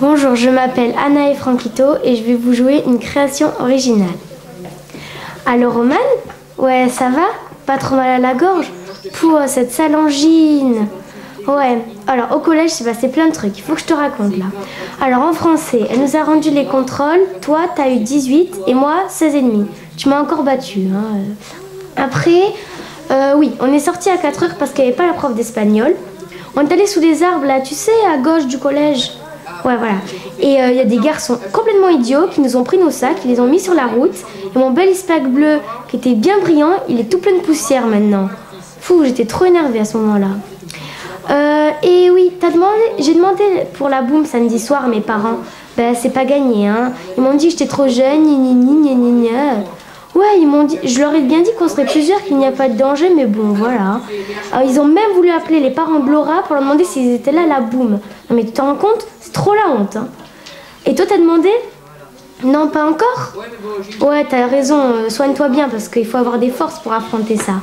Bonjour, je m'appelle Anna et Franquito et je vais vous jouer une création originale. Allô Romane Ouais, ça va? Pas trop mal à la gorge? Pour cette sale angine Ouais, alors au collège, c'est passé plein de trucs, il faut que je te raconte là. Alors en français, elle nous a rendu les contrôles, toi t'as eu 18 et moi 16 et demi. Tu m'as encore battu. Hein. Après, euh, oui, on est sorti à 4 heures parce qu'il n'y avait pas la prof d'espagnol. On est allé sous les arbres là, tu sais, à gauche du collège. Ouais, voilà. Et euh, il y a des garçons complètement idiots qui nous ont pris nos sacs, ils les ont mis sur la route. Et mon bel ispac bleu, qui était bien brillant, il est tout plein de poussière maintenant. Fou, j'étais trop énervée à ce moment-là. Euh, et oui, j'ai demandé pour la boum samedi soir à mes parents. Ben, c'est pas gagné, hein. Ils m'ont dit que j'étais trop jeune, ni ni ni ils m'ont dit, je leur ai bien dit qu'on serait plusieurs, qu'il n'y a pas de danger, mais bon, voilà. Alors, ils ont même voulu appeler les parents de pour leur demander s'ils étaient là la boum. Non, mais tu te rends compte? C'est trop la honte. Hein. Et toi, t'as demandé? Non, pas encore? Ouais, t'as raison, euh, soigne-toi bien parce qu'il faut avoir des forces pour affronter ça.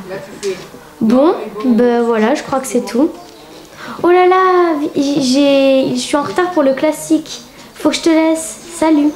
Bon, ben voilà, je crois que c'est tout. Oh là là, je suis en retard pour le classique. Faut que je te laisse. Salut.